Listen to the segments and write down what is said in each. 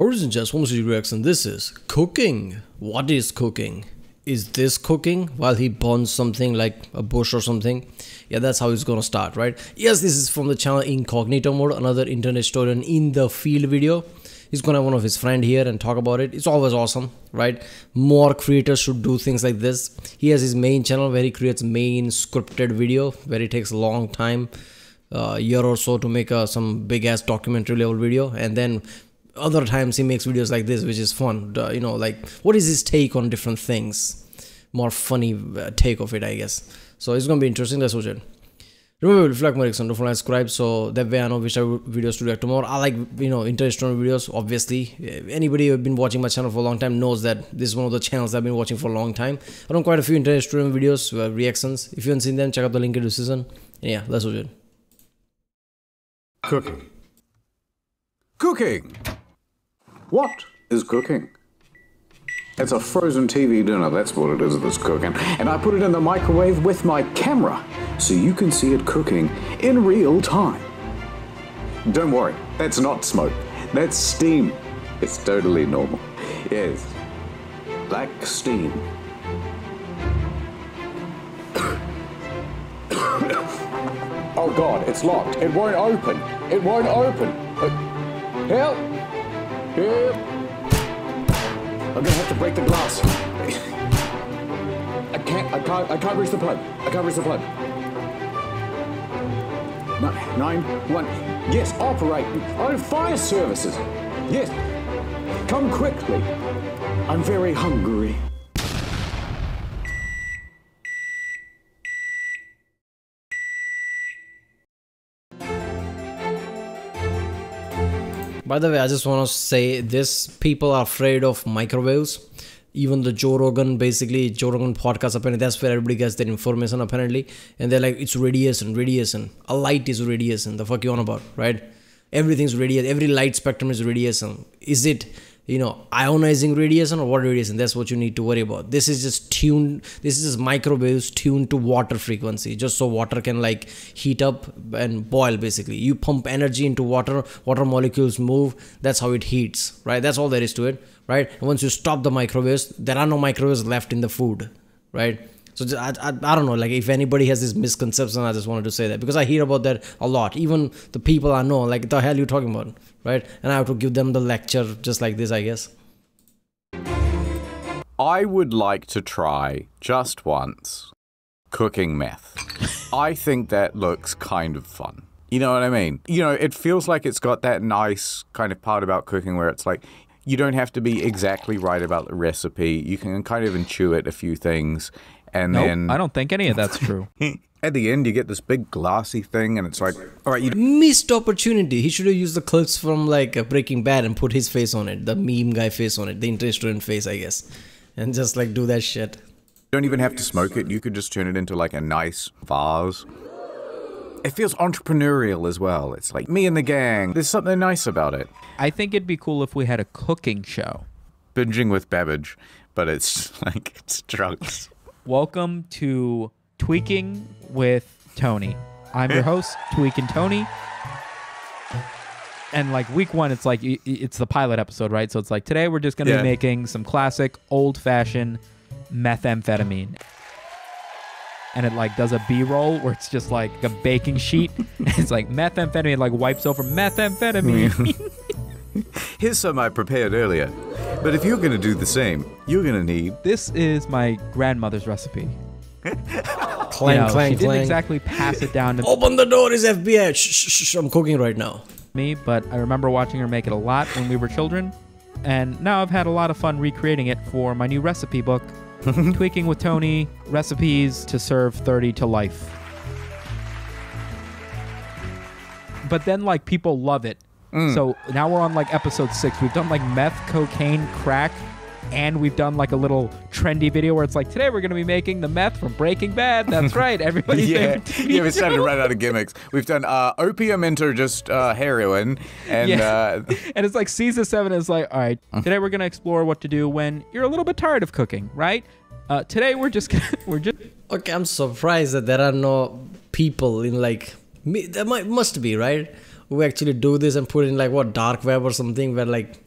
Origin Just Homestead Reaction. This is cooking. What is cooking? Is this cooking while he burns something like a bush or something? Yeah, that's how it's gonna start, right? Yes, this is from the channel Incognito Mode, another internet historian in the field video. He's gonna have one of his friend here and talk about it. It's always awesome, right? More creators should do things like this. He has his main channel where he creates main scripted video where it takes a long time a year or so to make a, some big ass documentary level video and then other times he makes videos like this which is fun uh, you know like what is his take on different things? More funny uh, take of it i guess. So it's gonna be interesting let's watch it remember you like my forget to subscribe so that way i know which videos to react to more. I like you know interesting videos obviously. Anybody who's been watching my channel for a long time knows that this is one of the channels i've been watching for a long time. I done quite a few interesting videos uh, reactions. If you haven't seen them check out the link in the description. Yeah let's watch it cooking. Cooking what is cooking? It's a frozen TV dinner, that's what it is that's cooking. And I put it in the microwave with my camera so you can see it cooking in real time. Don't worry, that's not smoke, that's steam. It's totally normal. Yes, black steam. oh god, it's locked. It won't open. It won't open. Uh, help! Help! I'm gonna have to break the glass. I can't, I can't, I can't reach the plug. I can't reach the plug. Nine, nine, one. Yes, operate. Oh, fire services. Yes. Come quickly. I'm very hungry. By the way, I just want to say this people are afraid of microwaves. Even the Joe Rogan, basically, Joe Rogan podcast, apparently, that's where everybody gets their information, apparently. And they're like, it's radiation, radiation. A light is radiation. The fuck you on about, right? Everything's radiation. Every light spectrum is radiation. Is it you know ionizing radiation or water radiation that's what you need to worry about. This is just tuned this is just microwaves tuned to water frequency just so water can like heat up and boil basically. You pump energy into water water molecules move that's how it heats right? That's all there is to it right? And once you stop the microwaves there are no microwaves left in the food right so I, I, I, don't know, like if anybody has this misconception, I just wanted to say that because I hear about that a lot. Even the people I know, like the hell you talking about, right? And I have to give them the lecture just like this, I guess. I would like to try just once cooking meth. I think that looks kind of fun. You know what I mean? You know, it feels like it's got that nice kind of part about cooking where it's like you don't have to be exactly right about the recipe. You can kind of intuit a few things and nope, then I don't think any of that's true. at the end, you get this big glossy thing, and it's like, all right, you missed opportunity. He should have used the clips from like uh, Breaking Bad and put his face on it, the meme guy face on it, the interesting face, I guess, and just like do that shit. You don't even have to smoke it. You could just turn it into like a nice vase. It feels entrepreneurial as well. It's like me and the gang. There's something nice about it. I think it'd be cool if we had a cooking show. Binging with Babish, but it's like it's drugs. Welcome to Tweaking with Tony. I'm your host, Tweaking Tony. And like week one, it's like it's the pilot episode, right? So it's like today we're just going to yeah. be making some classic old fashioned methamphetamine. And it like does a B roll where it's just like a baking sheet. it's like methamphetamine, like wipes over methamphetamine. Here's some I prepared earlier. But if you're going to do the same, you're going to need. This is my grandmother's recipe. clang, you know, clang, she didn't exactly pass it down to. me. Open the door, is FBI. Shh, shh, shh, I'm cooking right now. Me, but I remember watching her make it a lot when we were children, and now I've had a lot of fun recreating it for my new recipe book, Tweaking with Tony: Recipes to Serve 30 to Life. But then, like, people love it Mm. So now we're on like episode six. We've done like meth, cocaine, crack, and we've done like a little trendy video where it's like today we're going to be making the meth from Breaking Bad. That's right, everybody's yeah, yeah. We're starting to run out of gimmicks. We've done uh, opium into just uh, heroin, and yeah. uh, and it's like season seven is like all right. Mm. Today we're going to explore what to do when you're a little bit tired of cooking, right? Uh, today we're just gonna, we're just okay. I'm surprised that there are no people in like me. There might must be right who actually do this and put in like what dark web or something where like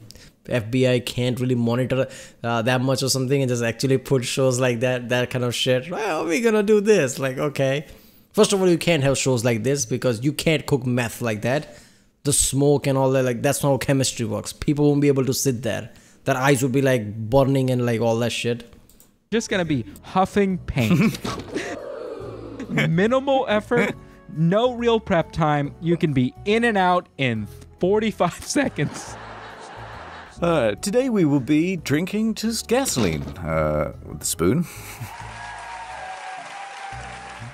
FBI can't really monitor uh, that much or something and just actually put shows like that, that kind of shit. Well, we're gonna do this. Like, okay. First of all, you can't have shows like this because you can't cook meth like that. The smoke and all that, like, that's not how chemistry works. People won't be able to sit there. Their eyes would be like burning and like all that shit. Just gonna be huffing paint. Minimal effort, no real prep time. You can be in and out in 45 seconds. Uh, today we will be drinking just gasoline uh, with a spoon.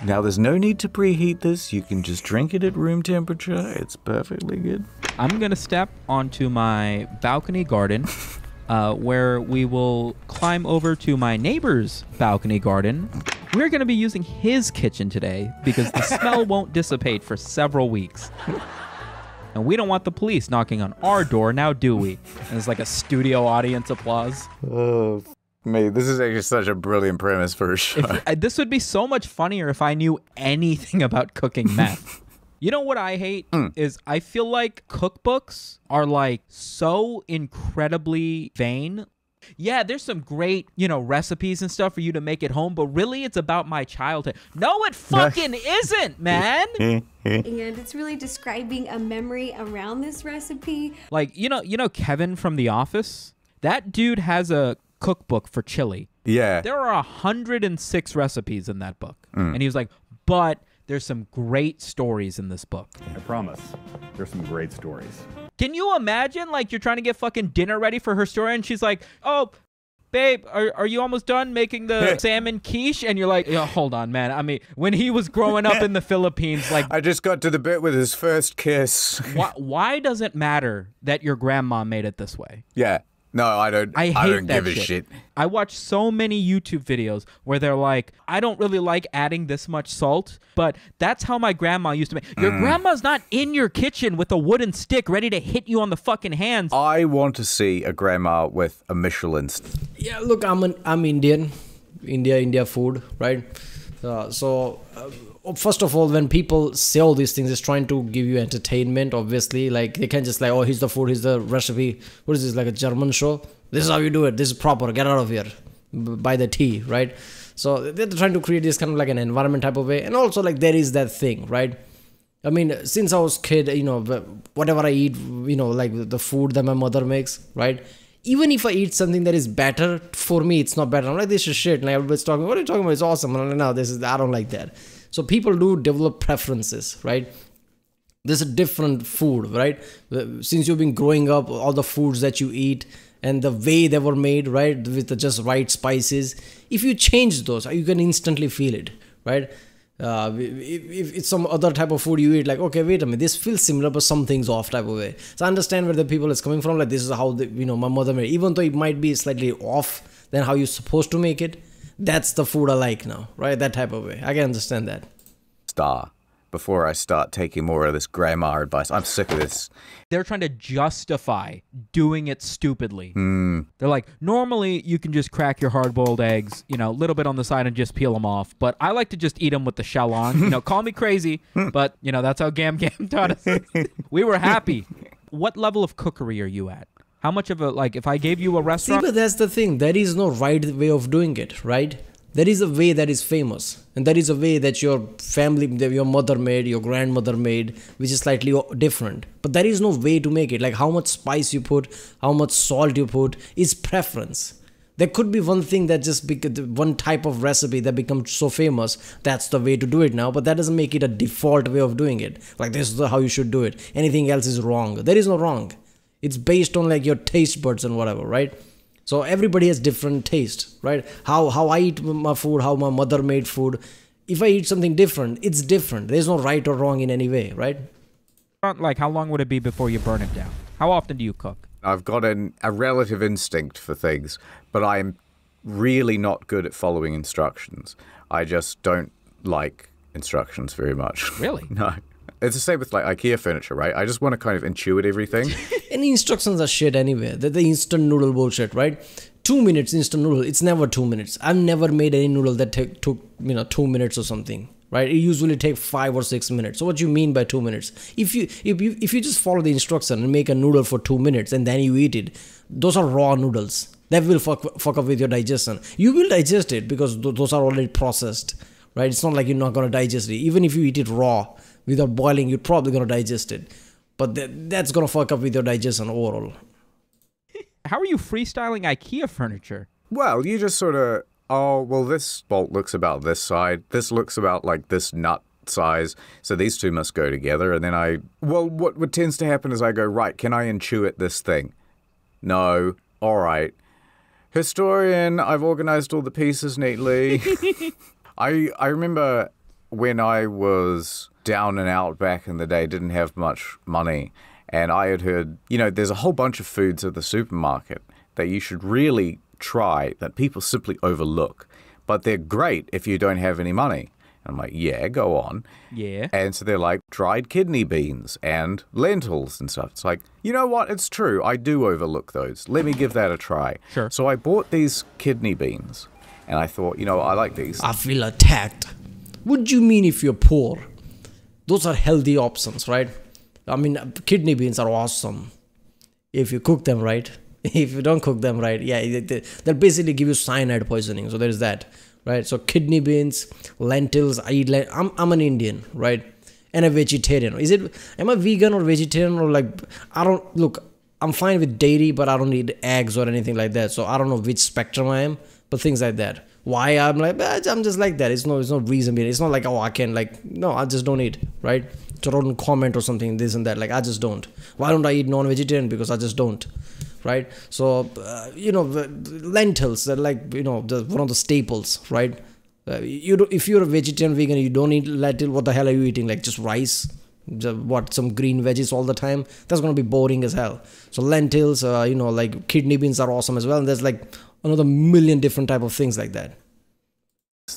now, there's no need to preheat this. You can just drink it at room temperature. It's perfectly good. I'm gonna step onto my balcony garden, uh, where we will climb over to my neighbor's balcony garden. We're gonna be using his kitchen today because the smell won't dissipate for several weeks. And we don't want the police knocking on our door now, do we? And it's like a studio audience applause. Oh, me. This is actually such a brilliant premise for a show. If, this would be so much funnier if I knew anything about cooking meth. You know what I hate hmm. is I feel like cookbooks are like so incredibly vain. Yeah, there's some great, you know, recipes and stuff for you to make at home, but really it's about my childhood. No, it fucking isn't, man. and it's really describing a memory around this recipe. Like, you know, you know Kevin from The Office? That dude has a cookbook for chili. yeah. There are 106 recipes in that book. Mm. And he was like, but there's some great stories in this book. I promise. There's some great stories. Can you imagine like you're trying to get fucking dinner ready for her story and she's like, "Oh, babe, are, are you almost done making the salmon quiche?" And you're like, "Yeah, hold on, man. I mean, when he was growing up in the Philippines, like I just got to the bit with his first kiss. why, why does it matter that your grandma made it this way?" yeah. No, I don't. I hate don't that give a shit. I watch so many YouTube videos where they're like, I don't really like adding this much salt, but that's how my grandma used to make. Your grandma's not in your kitchen with a wooden stick ready to hit you on the fucking hands. I want to see a grandma with a Michelin. st- Yeah, look, I'm an I'm Indian, India, India food, right? Uh, so uh, first of all, when people say all these things, it's trying to give you entertainment. Obviously, like they can't just like, oh, here's the food, here's the recipe. What is this like a German show? This is how you do it. This is proper. Get out of here. Buy the tea, right? So they're trying to create this kind of like an environment type of way, and also like there is that thing, right? I mean, since I was kid, you know, whatever I eat, you know, like the food that my mother makes, right? Even if I eat something that is better for me, it's not better. I'm like, this is shit. And everybody's talking, what are you talking about? It's awesome. I'm like, no, this is, I don't like that. So people do develop preferences, right? There's a different food, right? Since you've been growing up, all the foods that you eat and the way they were made, right, with the just right spices, if you change those, you can instantly feel it, right? Uh, if, it's some other type of food you eat, like okay, wait a minute, this feels similar, but something's off type of way. So I understand where the people is coming from. Like this is how the, you know my mother made, even though it might be slightly off than how you're supposed to make it. That's the food I like now, right? That type of way. I can understand that. Star. Before I start taking more of this grandma advice, I'm sick of this. They're trying to justify doing it stupidly. Hmm. They're like, normally you can just crack your hard boiled eggs, you know, a little bit on the side and just peel them off. But I like to just eat them with the shell on. You know, call me crazy, but, you know, that's how Gam Gam taught us. we were happy. What level of cookery are you at? How much of a, like, if I gave you a restaurant See, but that's the thing. There is no right way of doing it, right? There is a way that is famous, and there is a way that your family, your mother made, your grandmother made, which is slightly different. But there is no way to make it. Like how much spice you put, how much salt you put, is preference. There could be one thing that just bec- one type of recipe that becomes so famous. That's the way to do it now, but that doesn't make it a default way of doing it. Like this is how you should do it. Anything else is wrong. There is no wrong. It's based on like your taste buds and whatever, right? So everybody has different taste, right? How how I eat my food, how my mother made food. If I eat something different, it's different. There's no right or wrong in any way, right? Like, how long would it be before you burn it down? How often do you cook? I've got an, a relative instinct for things, but I'm really not good at following instructions. I just don't like instructions very much. Really? no. It's the same with like IKEA furniture, right? I just want to kind of intuit everything. And instructions are shit anyway. They're the instant noodle bullshit, right? Two minutes instant noodle. It's never two minutes. I've never made any noodle that took you know two minutes or something, right it usually take five or six minutes so what do you mean by two minutes if you if you if you just follow the instruction and make a noodle for two minutes and then you eat it those are raw noodles that will fuck, fuck up with your digestion you will digest it because th- those are already processed right it's not like you're not going to digest it even if you eat it raw without boiling you're probably going to digest it but th- that's going to fuck up with your digestion overall How are you freestyling IKEA furniture? Well, you just sort of, oh, well, this bolt looks about this side. This looks about like this nut size. So these two must go together. And then I, well, what, what tends to happen is I go, right, can I intuit this thing? No. All right. Historian, I've organized all the pieces neatly. I I remember when I was down and out back in the day, didn't have much money, and I had heard, you know, there's a whole bunch of foods at the supermarket that you should really try that people simply overlook, but they're great if you don't have any money. And I'm like, yeah, go on. Yeah. And so they're like dried kidney beans and lentils and stuff. It's like, you know what? It's true. I do overlook those. Let me give that a try. Sure. So I bought these kidney beans and I thought, you know, I like these. I feel attacked. What do you mean if you're poor? Those are healthy options, right? I mean, kidney beans are awesome if you cook them right. If you don't cook them right, yeah, they- they'll basically give you cyanide poisoning. So there's that, right? So kidney beans, lentils. I eat. I'm I'm an Indian, right? And a vegetarian. Is it? Am I vegan or vegetarian or like? I don't look. I'm fine with dairy, but I don't eat eggs or anything like that. So I don't know which spectrum I am, but things like that. Why I'm like, "Eh, I'm just like that. It's no, it's no reason. It's not like oh, I can like, no, I just don't eat, right? So don't comment or something, this and that. Like I just don't. Why don't I eat non-vegetarian? Because I just don't, right? So uh, you know, lentils. They're like you know, the, one of the staples, right? Uh, you do, if you're a vegetarian vegan, you don't eat lentil. What the hell are you eating? Like just rice? the- what some green veggies all the time that's gonna be boring as hell so lentils uh, you know like kidney beans are awesome as well and there's like another million different type of things like that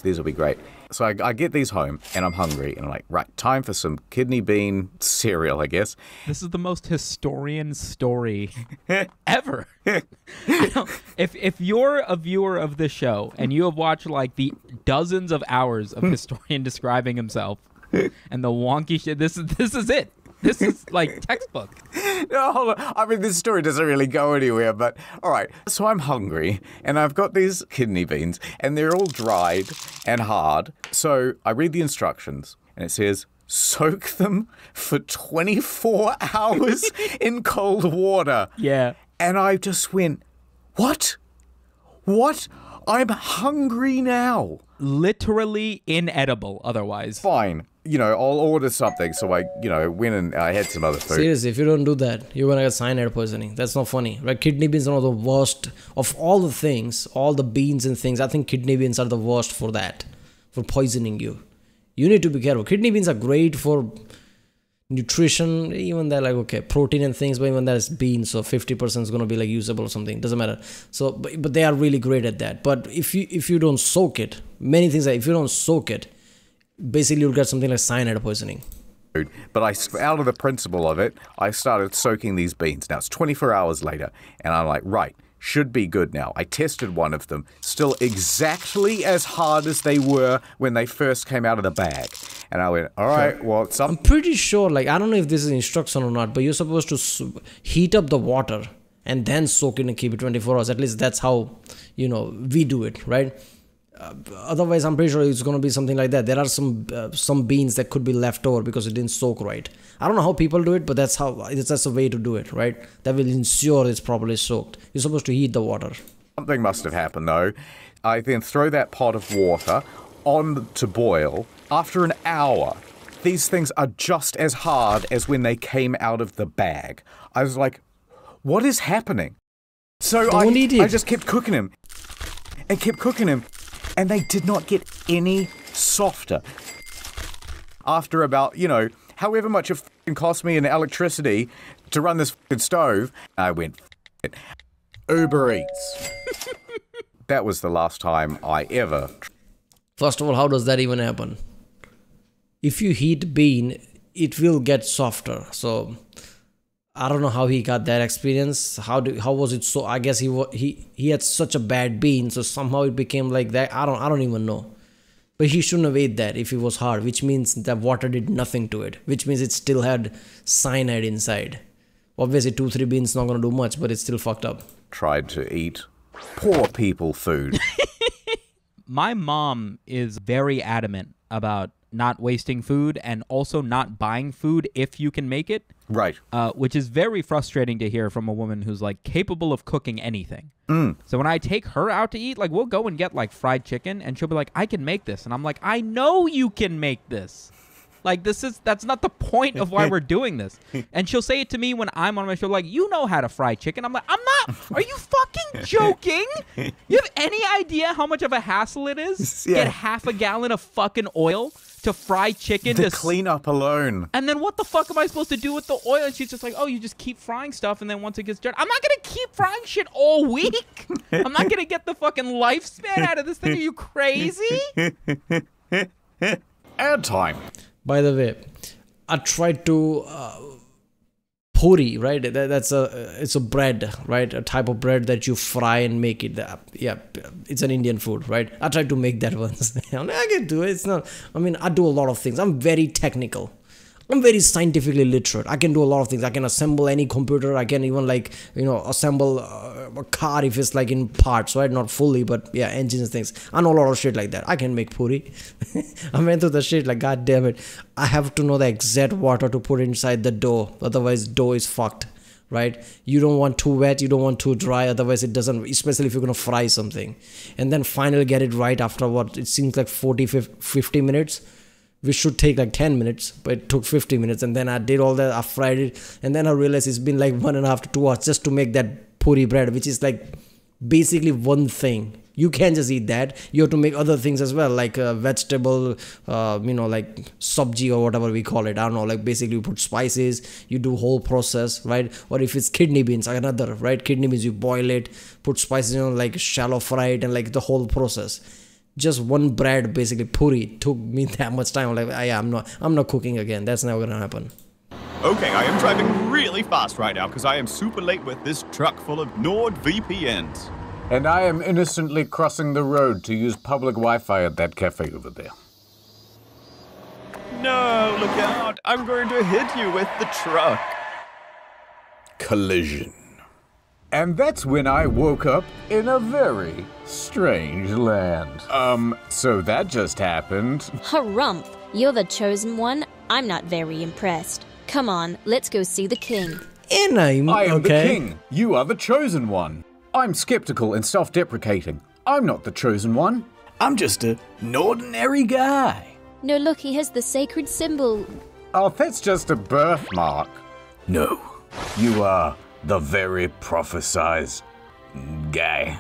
These will be great. So I, I get these home and I'm hungry and I'm like, right, time for some kidney bean cereal, I guess. This is the most historian story ever. You know, if if you're a viewer of this show and you have watched like the dozens of hours of historian describing himself and the wonky shit, this is this is it. This is like textbook. No, hold on. I mean, this story doesn't really go anywhere, but all right. So I'm hungry, and I've got these kidney beans, and they're all dried and hard. So I read the instructions, and it says, soak them for 24 hours in cold water. Yeah. And I just went, what? What? I'm hungry now. Literally inedible otherwise. Fine. You know, I'll order something. So I, you know, went and I had some other food. seriously if you don't do that you're gonna get cyanide poisoning. That's not funny. Right? Kidney beans are one of the worst of all the things all the beans and things. I think kidney beans are the worst for that for poisoning you. You need to be careful. Kidney beans are great for nutrition. Even they're like okay protein and things but even that's beans so 50% is going to be like usable or something. Doesn't matter. So but, but they are really great at that. But if you if you don't soak it many things that if you don't soak it basically you'll get something like cyanide poisoning. But I, out of the principle of it, I started soaking these beans. Now it's 24 hours later, and I'm like, right, should be good now. I tested one of them, still exactly as hard as they were when they first came out of the bag. And I went, all right, well, some I'm pretty sure, like, I don't know if this is instruction or not, but you're supposed to heat up the water and then soak it and keep it 24 hours. At least that's how, you know, we do it, right? Uh, otherwise, I'm pretty sure it's going to be something like that. There are some uh, some beans that could be left over because it didn't soak right. I don't know how people do it, but that's how it's that's a way to do it, right? That will ensure it's properly soaked. You're supposed to heat the water. Something must have happened though. I then throw that pot of water on to boil. After an hour, these things are just as hard as when they came out of the bag. I was like, what is happening? So I, I just kept cooking them and kept cooking them, and they did not get any softer. After about, you know, however much it f***ing cost me in electricity to run this f***ing stove, I went, "F- it. Uber Eats. that was the last time I ever. First of all, how does that even happen? If you heat bean, it will get softer. So I don't know how he got that experience. How do how was it so? I guess he wa- he he had such a bad bean, so somehow it became like that. I don't I don't even know. But he shouldn't have ate that if it was hard, which means that water did nothing to it, which means it still had cyanide inside. Obviously, two, three beans not gonna do much, but it's still fucked up. Tried to eat poor people food. My mom is very adamant about not wasting food and also not buying food if you can make it, right. uh, which is very frustrating to hear from a woman who's like capable of cooking anything. So when I take her out to eat, like we'll go and get like fried chicken, and she'll be like, "I can make this," and I'm like, "I know you can make this." Like this is that's not the point of why we're doing this. And she'll say it to me when I'm on my show, like, "You know how to fry chicken." I'm like, "I'm not. Are you fucking joking? You have any idea how much of a hassle it is? Yeah. Get half a gallon of fucking oil to fry chicken The to s- cleanup alone. and then what the fuck am I supposed to do with the oil? And she's just like, oh, you just keep frying stuff, and then once it gets dirty, I'm not gonna keep frying shit all week. I'm not gonna get the fucking lifespan out of this thing. Are you crazy? Ad time. By the way, I tried to uh, puri, right? That, that's a it's a bread, right? A type of bread that you fry and make it. Uh, yeah, it's an Indian food, right? I tried to make that once. I can do it. It's not. I mean, I do a lot of things. I'm very technical. I'm very scientifically literate. I can do a lot of things. I can assemble any computer. I can even like you know assemble uh, a car if it's like in parts, right? Not fully, but yeah, engines things. I know a lot of shit like that. I can make puri. I went through the shit like god damn it. I have to know the exact water to put inside the dough. Otherwise, dough is fucked. Right? You don't want too wet. You don't want too dry. Otherwise, it doesn't. Especially if you're gonna fry something, and then finally get it right after what it seems like 40, 50 minutes which should take like 10 minutes but it took 50 minutes. And then i did all that i fried it. And then i realized it's been like one and a half to two hours just to make that puri bread which is like basically one thing. You can't just eat that. You have to make other things as well like uh, vegetable uh, you know like sabji or whatever we call it. I don't know like basically you put spices you do whole process right? Or if it's kidney beans another right? Kidney beans you boil it put spices you know like shallow fry it and like the whole process just one bread basically puri took me that much time like I, i'm not i'm not cooking again that's never gonna happen Okay, I am driving really fast right now because I am super late with this truck full of NordVPNs. And I am innocently crossing the road to use public Wi Fi at that cafe over there. No, look out! I'm going to hit you with the truck. Collision. And that's when I woke up in a very strange land. Um, so that just happened. Harumph, you're the chosen one. I'm not very impressed. Come on, let's go see the king. and i'm I am okay the king. You are the chosen one. I'm skeptical and self deprecating. I'm not the chosen one. I'm just an ordinary guy. No, look, he has the sacred symbol. Oh, that's just a birthmark. No, you are the very prophesized guy.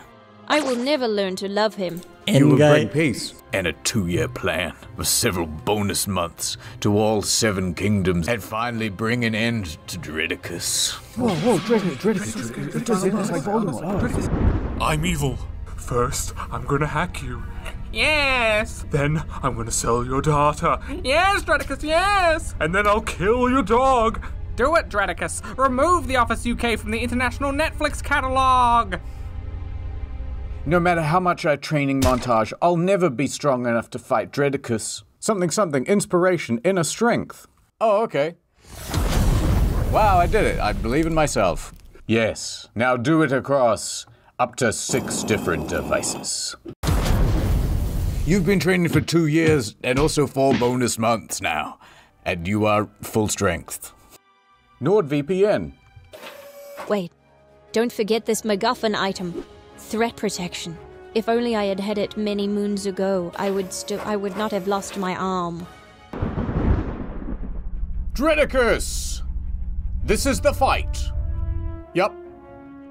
I will never learn to love him. end guy bring peace and a two-year plan with several bonus months to all seven kingdoms and finally bring an end to Dredicus. Whoa, whoa, Dredicus, Dredicus, Dredicus, Dredicus, Dredicus. I'm evil. First, I'm gonna hack you. Yes. Then I'm gonna sell your data. Yes, Dredicus, yes. And then I'll kill your dog. Do it, Dredicus! Remove the Office UK from the international Netflix catalog! No matter how much I training montage, I'll never be strong enough to fight Dredicus. Something, something, inspiration, inner strength. Oh, okay. Wow, I did it. I believe in myself. Yes. Now do it across up to six different devices. You've been training for two years and also four bonus months now, and you are full strength. NordVPN. Wait, don't forget this MacGuffin item threat protection. If only I had had it many moons ago, I would still I would not have lost my arm. Dredicus! This is the fight. Yup.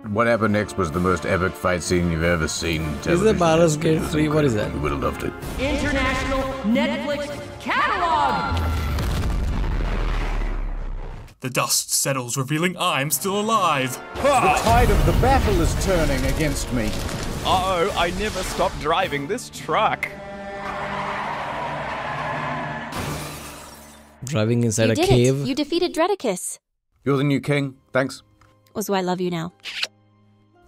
What happened next was the most epic fight scene you've ever seen. is the Baldur's Gate 3 what is that You would have loved it. International Netflix catalog! The dust settles, revealing I'm still alive. The tide of the battle is turning against me. Uh oh, I never stopped driving this truck. driving inside you a did cave it. You defeated Dredicus. You're the new king. Thanks. Was why I love you now.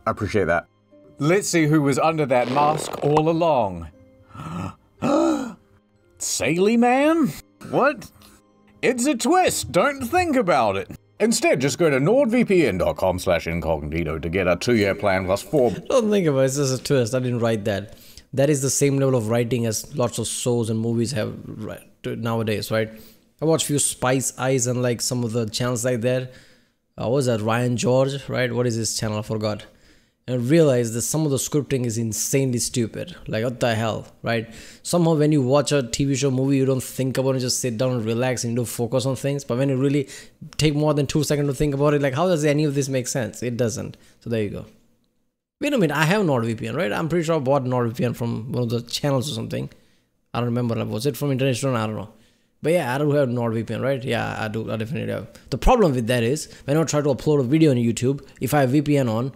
I appreciate that. Let's see who was under that mask all along. Saily man? What? It's a twist. Don't think about it. Instead, just go to nordvpn.com slash incognito to get a two-year plan plus four. Don't think about it. It's just a twist. I didn't write that. That is the same level of writing as lots of shows and movies have nowadays, right? I watch few Spice Eyes and like some of the channels like that. Uh, what was that? Ryan George, right? What is his channel? I forgot and realize that some of the scripting is insanely stupid. Like, what the hell, right? Somehow, when you watch a TV show movie, you don't think about it, just sit down and relax and don't focus on things. But when you really take more than two seconds to think about it, like, how does any of this make sense? It doesn't. So, there you go. Wait a minute, I have NordVPN, right? I'm pretty sure I bought NordVPN from one of the channels or something. I don't remember. Was it from International? I don't know. But yeah, I do have NordVPN, right? Yeah, I do. I definitely have. The problem with that is when I try to upload a video on YouTube, if I have VPN on,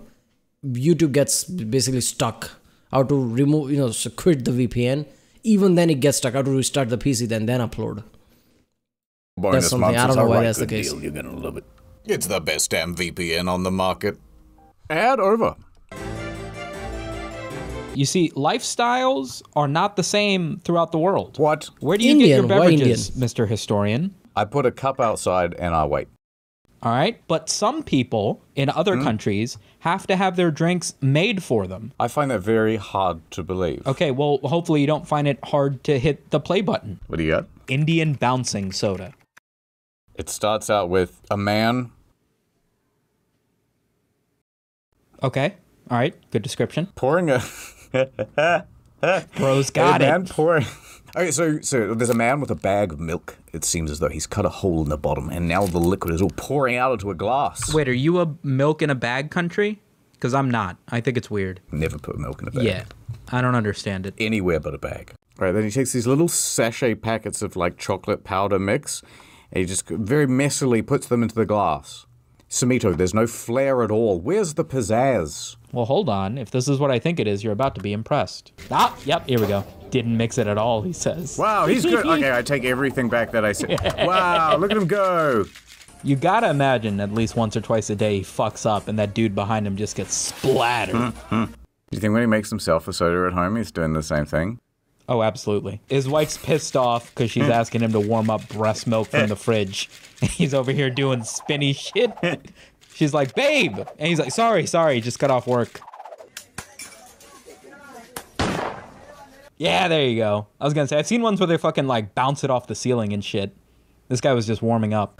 YouTube gets basically stuck. How to remove, you know, so quit the VPN. Even then, it gets stuck. How to restart the PC, then then upload. Bonus that's something I don't know why right that's the case. Deal. You're gonna love it. It's the best damn VPN on the market. Add over. You see, lifestyles are not the same throughout the world. What? Where do you Indian, get your beverages, Mr. Historian? I put a cup outside and I wait. All right. But some people in other mm. countries have to have their drinks made for them. I find that very hard to believe. Okay. Well, hopefully you don't find it hard to hit the play button. What do you got? Indian bouncing soda. It starts out with a man. Okay. All right. Good description. Pouring a. Bros got a it. Man pouring. Okay, so so there's a man with a bag of milk. It seems as though he's cut a hole in the bottom, and now the liquid is all pouring out into a glass. Wait, are you a milk in a bag country? Because I'm not. I think it's weird. Never put milk in a bag. Yeah, I don't understand it. Anywhere but a bag. Right, then he takes these little sachet packets of like chocolate powder mix, and he just very messily puts them into the glass. Samito, there's no flair at all. Where's the pizzazz? Well, hold on. If this is what I think it is, you're about to be impressed. Ah, yep, here we go. Didn't mix it at all, he says. Wow, he's good. okay, I take everything back that I said. wow, look at him go. You gotta imagine at least once or twice a day he fucks up and that dude behind him just gets splattered. Do you think when he makes himself a soda at home, he's doing the same thing? Oh, absolutely. His wife's pissed off because she's hmm. asking him to warm up breast milk from the fridge. he's over here doing spinny shit. She's like, babe. And he's like, sorry, sorry, just cut off work. Yeah, there you go. I was gonna say, I've seen ones where they fucking like bounce it off the ceiling and shit. This guy was just warming up.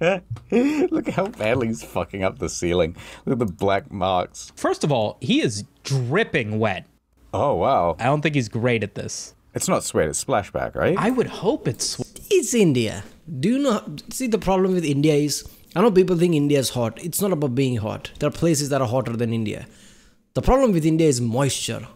Look how badly he's fucking up the ceiling. Look at the black marks. First of all, he is dripping wet. Oh, wow. I don't think he's great at this. It's not sweat, it's splashback, right? I would hope it's sweat. It's India. Do you know? See, the problem with India is I know people think India is hot. It's not about being hot. There are places that are hotter than India. The problem with India is moisture.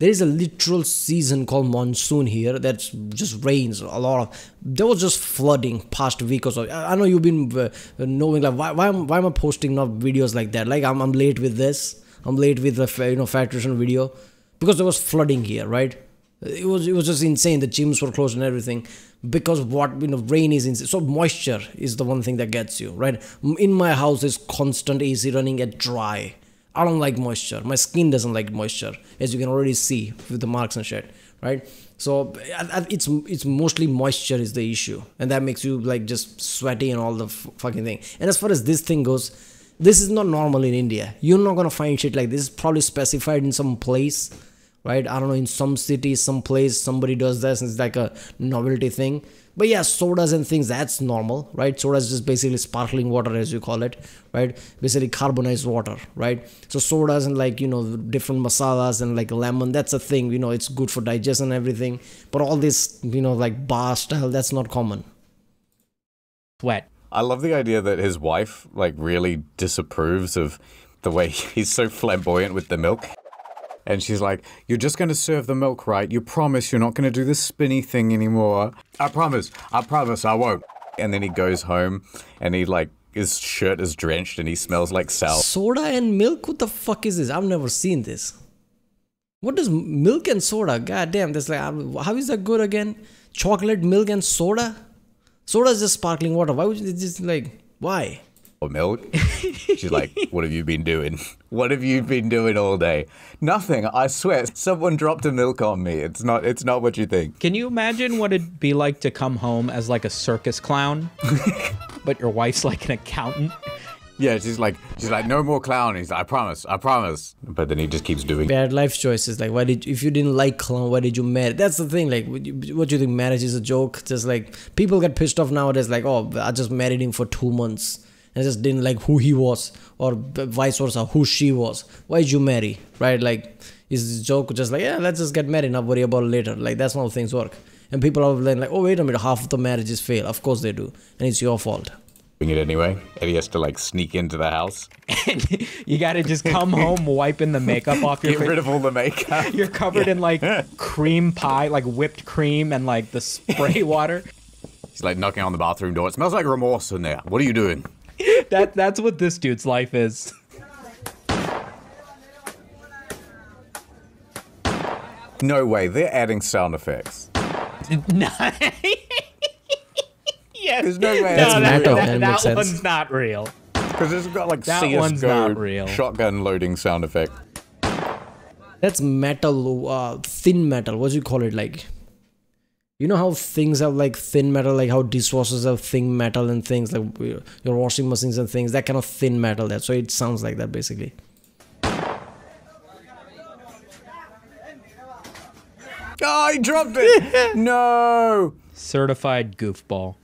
There is a literal season called monsoon here that just rains a lot of. There was just flooding past week or so. I know you've been uh, knowing like why why am, why am I posting not videos like that? Like I'm I'm late with this. I'm late with the you know factoration video because there was flooding here, right? It was it was just insane. The gyms were closed and everything because what you know rain is insane. So moisture is the one thing that gets you right. In my house is constant AC running at dry. I don't like moisture. My skin doesn't like moisture, as you can already see with the marks and shit, right? So it's it's mostly moisture is the issue, and that makes you like just sweaty and all the fucking thing. And as far as this thing goes, this is not normal in India. You're not gonna find shit like this. It's probably specified in some place right? I don't know in some city some place somebody does this and it's like a novelty thing. But yeah sodas and things that's normal right? Soda is just basically sparkling water as you call it right? Basically carbonized water right? So sodas and like you know different masalas and like lemon that's a thing you know it's good for digestion and everything. But all this you know like bar style that's not common. Sweat. I love the idea that his wife like really disapproves of the way he's so flamboyant with the milk and she's like, You're just going to serve the milk right. You promise you're not going to do this spinny thing anymore. I promise. I promise I won't. And then he goes home and he, like, his shirt is drenched and he smells like salt. Soda and milk? What the fuck is this? I've never seen this. What does milk and soda? God damn, that's like, how is that good again? Chocolate, milk, and soda? Soda is just sparkling water. Why would you just like, why? Or milk. She's like, What have you been doing? What have you been doing all day? Nothing. I swear. Someone dropped a milk on me. It's not it's not what you think. Can you imagine what it'd be like to come home as like a circus clown, but your wife's like an accountant? Yeah, she's like she's like, No more clown. He's like, I promise, I promise. But then he just keeps doing bad life choices. Like, why did if you didn't like clown, why did you marry? That's the thing. Like, what you, what you think marriage is a joke? Just like people get pissed off nowadays. Like, oh, I just married him for two months. I just didn't like who he was, or vice versa, who she was. Why did you marry? Right? Like, is the joke just like, yeah, let's just get married, not worry about it later. Like, that's not how things work. And people are then like, oh, wait a minute, half of the marriages fail. Of course they do, and it's your fault. Doing it anyway, and he has to like sneak into the house. you gotta just come home wiping the makeup off your Get face. rid of all the makeup. You're covered in like cream pie, like whipped cream and like the spray water. He's like knocking on the bathroom door. It smells like remorse in there. What are you doing? That that's what this dude's life is. No way. They're adding sound effects. yes. There's no way. No, that's that, that, that one's not real. Because it's got like That CSGO one's not real. shotgun loading sound effect. That's metal, uh, thin metal. What do you call it? Like, you know how things have like thin metal, like how dishwashers have thin metal and things like your washing machines and things. That kind of thin metal. That so it sounds like that basically. Oh, he dropped it. no. Certified goofball.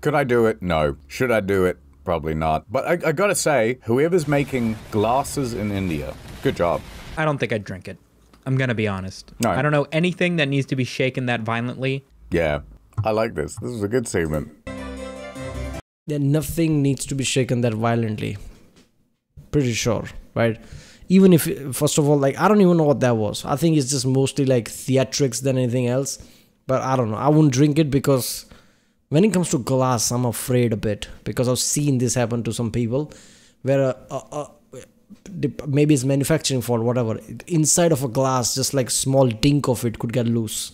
Could I do it? No. Should I do it? Probably not. But I, I gotta say, whoever's making glasses in India, good job. I don't think I'd drink it. I'm gonna be honest. No. I don't know anything that needs to be shaken that violently. Yeah, I like this. This is a good segment. Yeah, nothing needs to be shaken that violently. Pretty sure, right? Even if, first of all, like I don't even know what that was. I think it's just mostly like theatrics than anything else. But I don't know. I wouldn't drink it because when it comes to glass, I'm afraid a bit because I've seen this happen to some people, where a, a, a maybe it's manufacturing fault, whatever. Inside of a glass, just like small dink of it could get loose,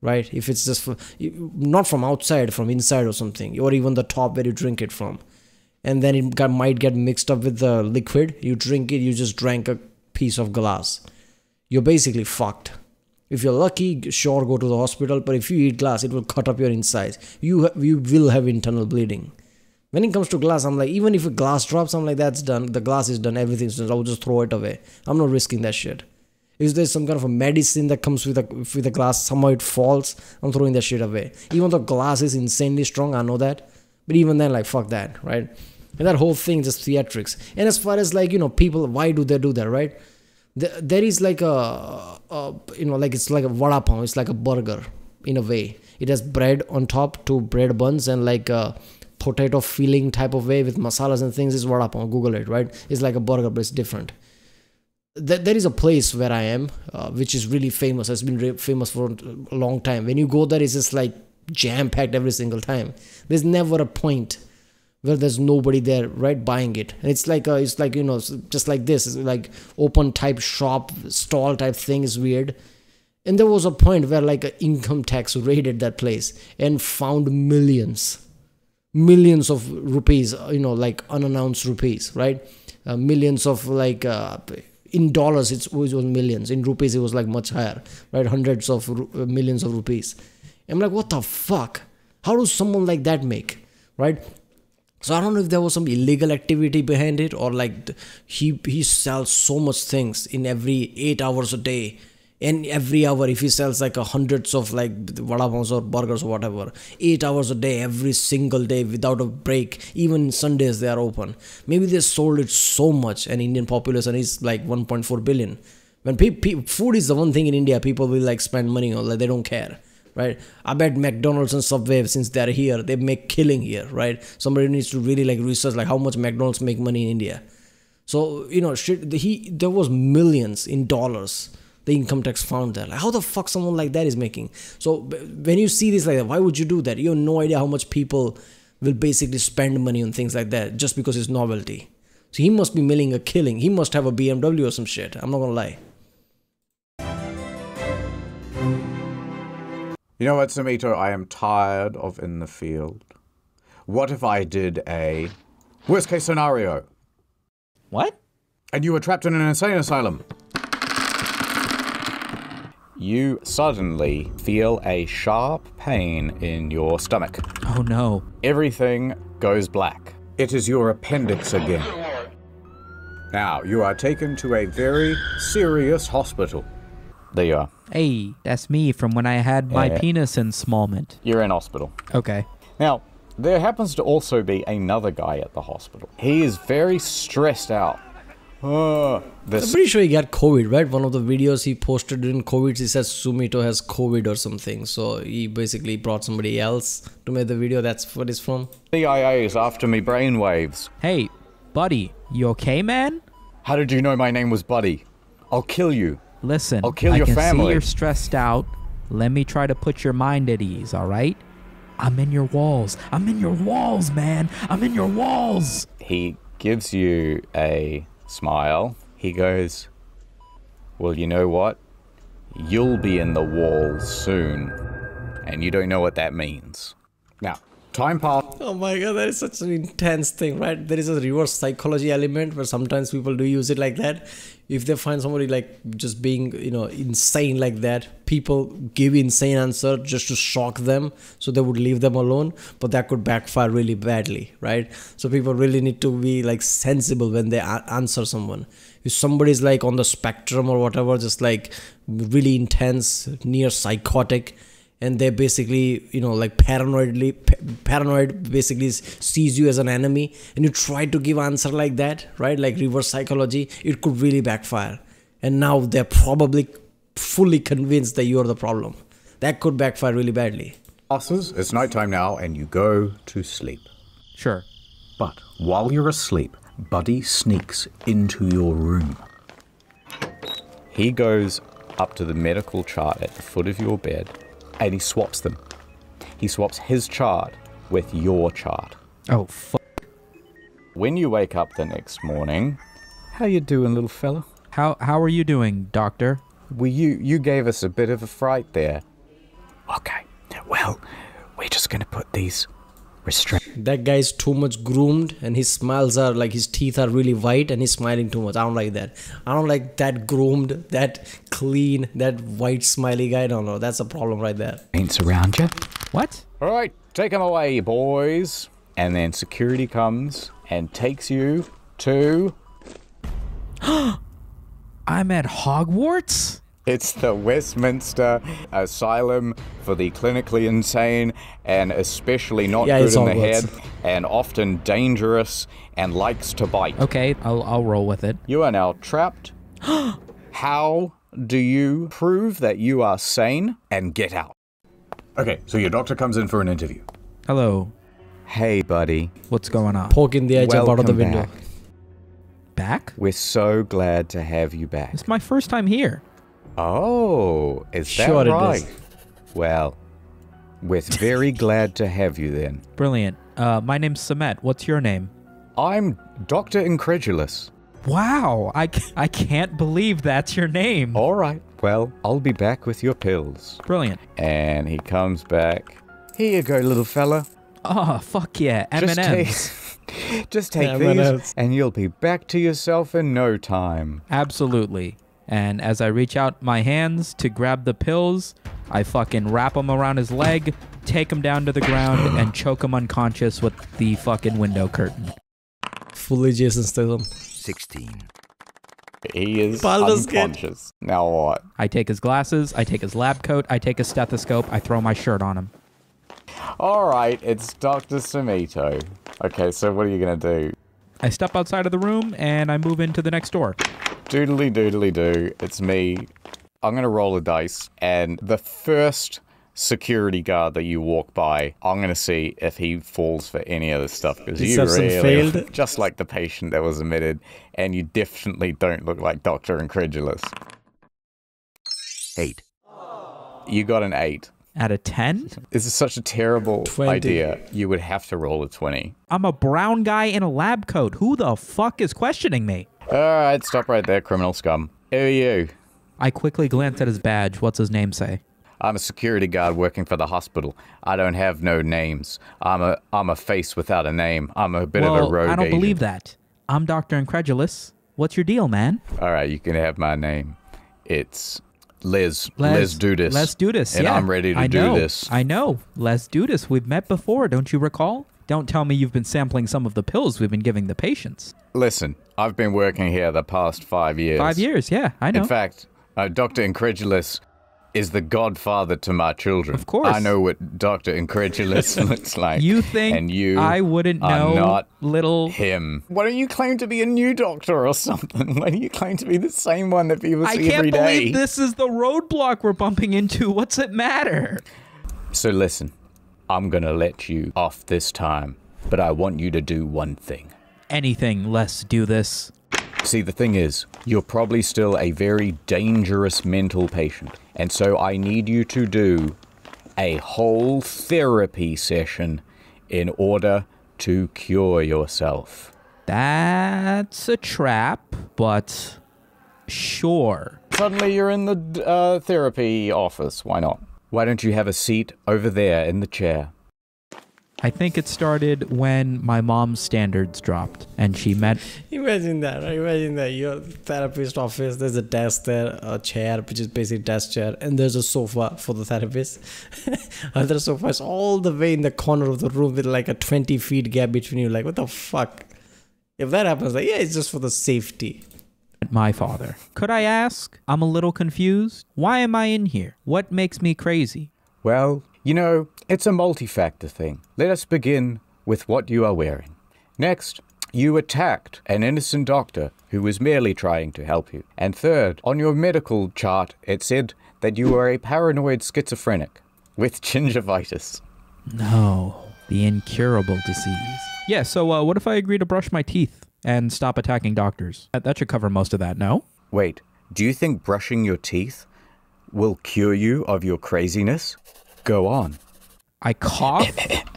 right? If it's just for, not from outside, from inside or something, or even the top where you drink it from, and then it got, might get mixed up with the liquid. You drink it, you just drank a piece of glass. You're basically fucked. If you're lucky, sure, go to the hospital. But if you eat glass, it will cut up your insides. You you will have internal bleeding. When it comes to glass, I'm like, even if a glass drops, I'm like, that's done. The glass is done. Everything's done. I'll just throw it away. I'm not risking that shit. If there's some kind of a medicine that comes with a with a glass, somehow it falls, I'm throwing that shit away. Even though glass is insanely strong, I know that. But even then, like, fuck that, right? And that whole thing just theatrics. And as far as like, you know, people, why do they do that, right? There, there is like a, a, you know, like it's like a vada pav. It's like a burger in a way. It has bread on top, two bread buns, and like a potato filling type of way with masalas and things. Is vada pav. Google it, right? It's like a burger, but it's different. There, there is a place where I am, uh, which is really famous. Has been famous for a long time. When you go there, it's just like jam packed every single time. There's never a point where there's nobody there right buying it and it's like a, it's like you know just like this it's like open type shop stall type thing is weird and there was a point where like an income tax raided that place and found millions millions of rupees you know like unannounced rupees right? Uh, millions of like uh, in dollars it's, it was millions. In rupees it was like much higher right? Hundreds of ru- millions of rupees. I'm like what the fuck? How does someone like that make right? So I don't know if there was some illegal activity behind it or like he he sells so much things in every eight hours a day. And every hour, if he sells like a hundreds of like vada or burgers or whatever, eight hours a day, every single day without a break. Even Sundays they are open. Maybe they sold it so much, and Indian population is like 1.4 billion. When pe- pe- food is the one thing in India, people will like spend money on, like they don't care right? I bet McDonald's and Subway, since they're here, they make killing here, right? Somebody needs to really like research like how much McDonald's make money in India. So you know, shit, he there was millions in dollars. The income tax found there. Like, how the fuck someone like that is making? So when you see this like that, why would you do that? You have no idea how much people will basically spend money on things like that just because it's novelty. So he must be milling a killing. He must have a BMW or some shit. I'm not gonna lie. You know what, Samito? I am tired of in the field. What if I did a worst case scenario? What? And you were trapped in an insane asylum. You suddenly feel a sharp pain in your stomach. Oh no. Everything goes black. It is your appendix again. Now, you are taken to a very serious hospital. There you are. Hey, that's me from when I had my Yeah. penis ensmallment. You're in hospital. Okay. Now, there happens to also be another guy at the hospital. He is very stressed out. Uh, I'm pretty sure he got COVID, right? One of the videos he posted during COVID, he says Sumito has COVID or something. So he basically brought somebody else to make the video. That's what it's from. CIA is after me brainwaves. Hey, buddy, you okay, man? How did you know my name was Buddy? I'll kill you. Listen, I'll kill I your can see family. you're stressed out. Let me try to put your mind at ease, all right? I'm in your walls. I'm in your walls, man. I'm in your walls. He gives you a smile. He goes, Well, you know what? You'll be in the wall soon. And you don't know what that means. Now, time passed. Oh my god, that is such an intense thing, right? There is a reverse psychology element where sometimes people do use it like that. If they find somebody like just being, you know, insane like that, people give insane answer just to shock them, so they would leave them alone. But that could backfire really badly, right? So people really need to be like sensible when they answer someone. If somebody's like on the spectrum or whatever, just like really intense, near psychotic, and they basically you know like paranoidly pa- paranoid basically sees you as an enemy and you try to give answer like that right like reverse psychology it could really backfire and now they're probably fully convinced that you're the problem that could backfire really badly Passes. It's nighttime now, and you go to sleep. Sure. But while you're asleep, Buddy sneaks into your room. He goes up to the medical chart at the foot of your bed and he swaps them. He swaps his chart with your chart. Oh, fuck. When you wake up the next morning, how you doing, little fella? How how are you doing, doctor? Well, you you gave us a bit of a fright there. Okay, well, we're just gonna put these restraints. that guy's too much groomed and his smiles are like his teeth are really white and he's smiling too much i don't like that i don't like that groomed that clean that white smiley guy i don't know that's a problem right there around you. What? All right, take him away, boys. And then security comes and takes you to. I'm at Hogwarts? It's the Westminster Asylum for the clinically insane and especially not Yeah, good in the Hogwarts. head and often dangerous and likes to bite. Okay, I'll I'll roll with it. You are now trapped. How do you prove that you are sane and get out? Okay, so your doctor comes in for an interview. Hello. Hey, buddy. What's going on? poking the edge up out of the window back. Back? We're so glad to have you back. It's my first time here. Oh, is that Sure is. right? Well, we're very glad to have you then. Brilliant. Uh, my name's Samet. What's your name? I'm Dr. Incredulous. Wow, I, I can't believe that's your name. All right. Well, I'll be back with your pills. Brilliant. And he comes back. Here you go, little fella. Oh, fuck yeah. M&M's. take, just take these, and you'll be back to yourself in no time. Absolutely. And as I reach out my hands to grab the pills, I fucking wrap them around his leg, take him down to the ground, and choke him unconscious with the fucking window curtain. fully jason statham 16. He is Baldur's Gate. unconscious. Now what? I take his glasses, I take his lab coat, I take his stethoscope, I throw my shirt on him. All right, it's Dr. Sumito. Okay, so what are you gonna do? I step outside of the room and I move into the next door. Doodly doodly doo. It's me. I'm gonna roll a dice, and the first security guard that you walk by, I'm gonna see if he falls for any of this stuff because you really, failed. just like the patient that was admitted, and you definitely don't look like Doctor Incredulous. 8. You got an eight. Out of 10? This is such a terrible 20. idea. You would have to roll a twenty. I'm a brown guy in a lab coat. Who the fuck is questioning me? All right, stop right there, criminal scum. Who are you? I quickly glance at his badge. What's his name say? I'm a security guard working for the hospital. I don't have no names. I'm a I'm a face without a name. I'm a bit well, of a rogue I don't agent. believe that. I'm Doctor Incredulous. What's your deal, man? All right, you can have my name. It's Liz. Les- Let's do this. Let's do this. And yeah. I'm ready to I do know. this. I know. Let's do this. We've met before, don't you recall? Don't tell me you've been sampling some of the pills we've been giving the patients. Listen, I've been working here the past five years. Five years, yeah, I know. In fact, uh, Dr. Incredulous is the godfather to my children. Of course. I know what Dr. Incredulous looks like. You think and you I wouldn't know, not little him. Why don't you claim to be a new doctor or something? Why don't you claim to be the same one that people I see can't every day? believe this is the roadblock we're bumping into. What's it matter? So listen, I'm gonna let you off this time, but I want you to do one thing. Anything, let's do this. See, the thing is, you're probably still a very dangerous mental patient, and so I need you to do a whole therapy session in order to cure yourself. That's a trap, but sure. Suddenly you're in the uh, therapy office. Why not? Why don't you have a seat over there in the chair? I think it started when my mom's standards dropped and she met Imagine that, right? Imagine that your therapist office, there's a desk there, a chair, which is basically a desk chair, and there's a sofa for the therapist. Other sofa is all the way in the corner of the room with like a 20 feet gap between you. Like, what the fuck? If that happens, like, yeah, it's just for the safety. my father. Could I ask? I'm a little confused. Why am I in here? What makes me crazy? Well, you know, it's a multi factor thing. Let us begin with what you are wearing. Next, you attacked an innocent doctor who was merely trying to help you. And third, on your medical chart, it said that you were a paranoid schizophrenic with gingivitis. No, the incurable disease. Yeah, so uh, what if I agree to brush my teeth and stop attacking doctors? That, that should cover most of that, no? Wait, do you think brushing your teeth will cure you of your craziness? Go on. I cough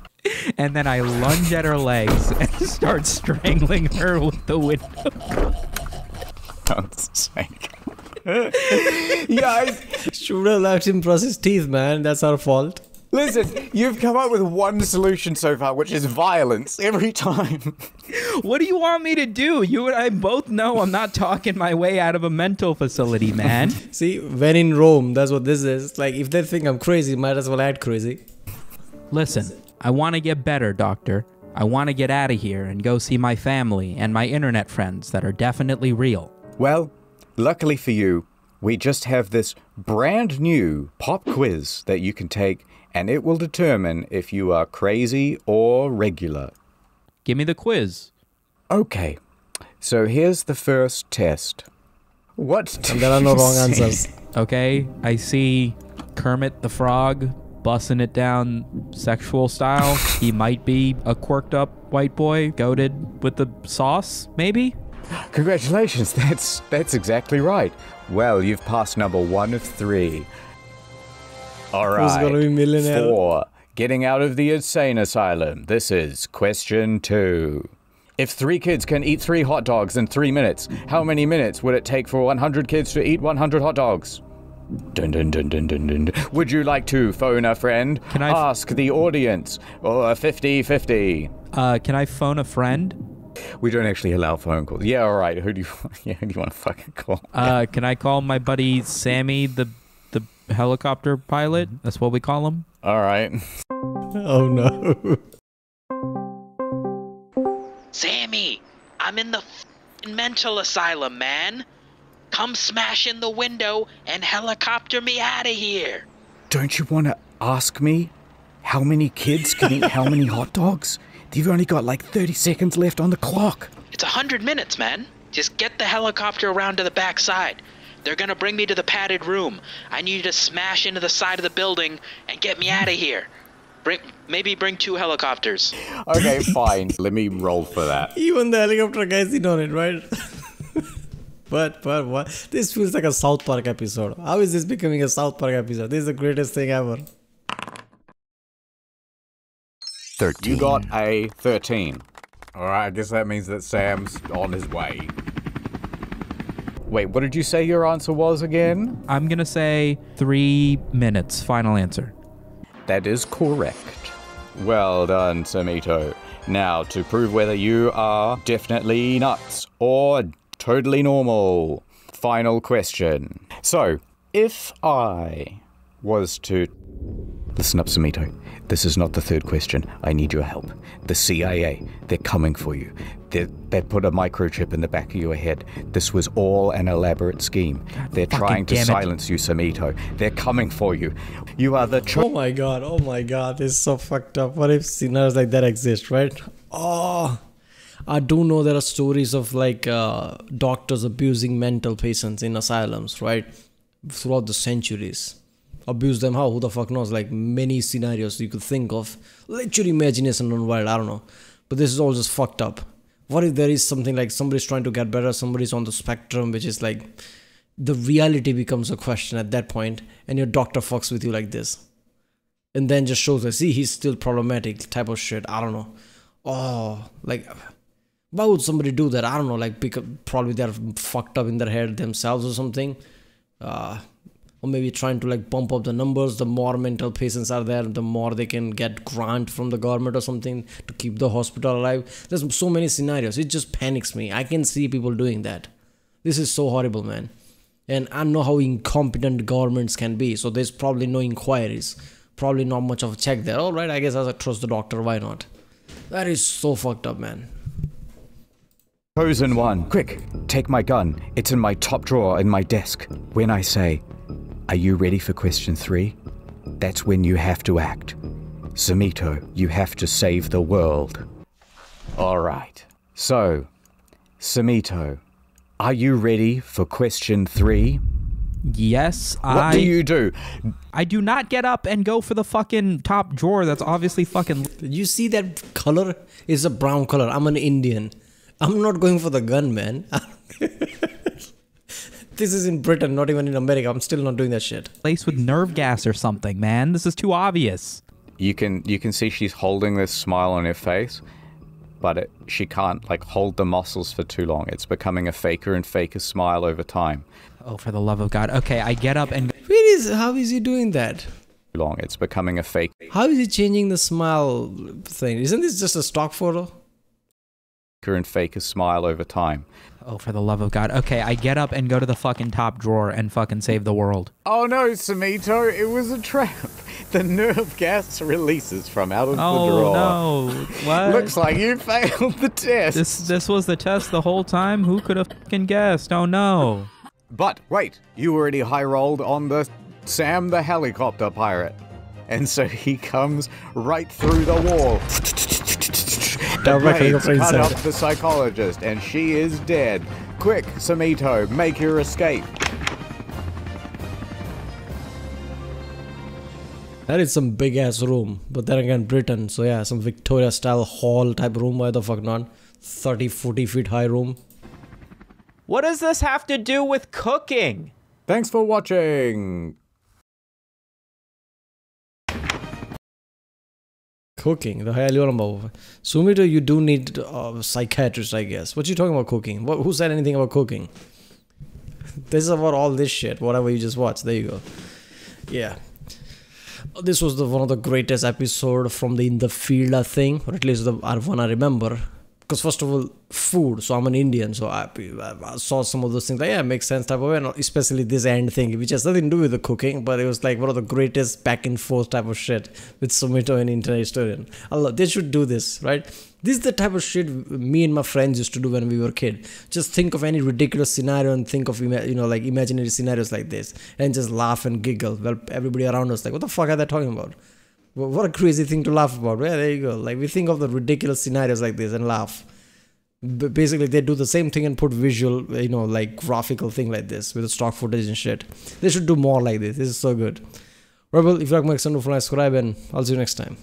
and then I lunge at her legs and start strangling her with the window. God's sake. yeah, Should have left him brush his teeth, man. That's our fault. Listen, you've come up with one solution so far, which is violence every time. What do you want me to do? You and I both know I'm not talking my way out of a mental facility, man. See, when in Rome, that's what this is. Like, if they think I'm crazy, might as well act crazy. Listen, I want to get better, Doctor. I want to get out of here and go see my family and my internet friends that are definitely real. Well, luckily for you, we just have this brand new pop quiz that you can take, and it will determine if you are crazy or regular. Give me the quiz. Okay, so here's the first test. What? do And there are no you wrong say? answers. Okay, I see Kermit the Frog bussing it down sexual style. he might be a quirked up white boy, goaded with the sauce, maybe? Congratulations, that's that's exactly right. Well, you've passed number one of three. All right. Who's gonna be millionaire? Four. Getting out of the insane asylum. This is question two. If three kids can eat three hot dogs in three minutes, how many minutes would it take for 100 kids to eat 100 hot dogs? Dun, dun, dun, dun, dun, dun. Would you like to phone a friend? Can I f- ask the audience? Or 50 50? Uh, can I phone a friend? We don't actually allow phone calls. Yeah, all right. Who do you, yeah, who do you want to fucking call? Uh, can I call my buddy Sammy, the the helicopter pilot? Mm-hmm. That's what we call him. All right. Oh no. Sammy, I'm in the f***ing mental asylum, man. Come smash in the window and helicopter me out of here. Don't you want to ask me how many kids can eat how many hot dogs? You've only got like 30 seconds left on the clock. It's a hundred minutes, man. Just get the helicopter around to the back side. They're gonna bring me to the padded room. I need you to smash into the side of the building and get me out of here. Bring, maybe bring two helicopters. Okay, fine. Let me roll for that. Even the helicopter guys in on it, right? but but what? This feels like a South Park episode. How is this becoming a South Park episode? This is the greatest thing ever. 13. You got a 13. All right, I guess that means that Sam's on his way. Wait, what did you say your answer was again? I'm gonna say three minutes. Final answer. That is correct. Well done, Samito. Now, to prove whether you are definitely nuts or totally normal, final question. So, if I was to. Listen up, Samito. This is not the third question. I need your help. The CIA, they're coming for you. They they put a microchip in the back of your head. This was all an elaborate scheme. They're trying to silence you, Samito. They're coming for you. You are the cho- Oh my god, oh my god, this is so fucked up. What if scenarios like that exist, right? Oh, I do know there are stories of like uh, doctors abusing mental patients in asylums, right? Throughout the centuries. Abuse them how? Who the fuck knows? Like many scenarios you could think of. Your imagination run wild, I don't know. But this is all just fucked up. What if there is something like somebody's trying to get better, somebody's on the spectrum, which is like the reality becomes a question at that point, and your doctor fucks with you like this and then just shows us see he's still problematic type of shit i don't know oh like why would somebody do that i don't know like because probably they're fucked up in their head themselves or something uh or maybe trying to like bump up the numbers the more mental patients are there the more they can get grant from the government or something to keep the hospital alive there's so many scenarios it just panics me i can see people doing that this is so horrible man and I know how incompetent governments can be. So there's probably no inquiries, probably not much of a check there. All right, I guess I trust the doctor. Why not? That is so fucked up, man. Chosen one. Quick, take my gun. It's in my top drawer in my desk. When I say, Are you ready for question three? That's when you have to act. Samito, you have to save the world. Alright. So, Samito, are you ready for question three? Yes, What I. What do you do? I do not get up and go for the fucking top drawer. That's obviously fucking. You see that color? It's a brown color. I'm an Indian. I'm not going for the gun, man. this is in Britain, not even in America. I'm still not doing that shit. Laced with nerve gas or something, man. This is too obvious. You can you can see she's holding this smile on her face, but it, she can't like hold the muscles for too long. It's becoming a faker and faker smile over time. Oh, for the love of God. Okay, I get up and. Where is? How is he doing that? Long. It's becoming a fake How is he changing the smile thing? Isn't this just a stock photo? faker and faker smile over time. Oh, for the love of God. Okay, I get up and go to the fucking top drawer and fucking save the world. Oh no, Samito, it was a trap. The nerve gas releases from out of Oh the drawer. Oh no! What? Looks like you failed the test. This this was the test the whole time. Who could have fucking guessed? Oh no! But wait, you already high rolled on the Sam the helicopter pirate. And so he comes right through the wall. The Directly blades cut inside. up the psychologist, and she is dead. Quick, Samito, make your escape. That is some big ass room. But then again, Britain. So yeah, some Victoria style hall type room. Why the fuck not? 30, 40 feet high room. What does this have to do with cooking? Thanks for watching. Cooking. The hell you're about? Sumito, you do need a psychiatrist, I guess. What you talking about cooking? What, who said anything about cooking? This is about all this shit. Whatever you just watched. There you go. Yeah. This was the one of the greatest episode from the in the field uh, thing, or at least the uh, one I remember. Because first of all, food. So I'm an Indian, so I, I saw some of those things. Like, yeah, it makes sense type of way. And especially this end thing, which has nothing to do with the cooking, but it was like one of the greatest back and forth type of shit with Sumito and Internet Historian. They should do this, right? This is the type of shit me and my friends used to do when we were kid. Just think of any ridiculous scenario and think of you know like imaginary scenarios like this, and just laugh and giggle. Well, everybody around us like, what the fuck are they talking about? Wh- What a crazy thing to laugh about. Yeah, there you go. Like we think of the ridiculous scenarios like this and laugh. B- basically, they do the same thing and put visual, you know, like graphical thing like this with the stock footage and shit. They should do more like this. This is so good. Rebel, if you like my extended subscribe and I'll see you next time.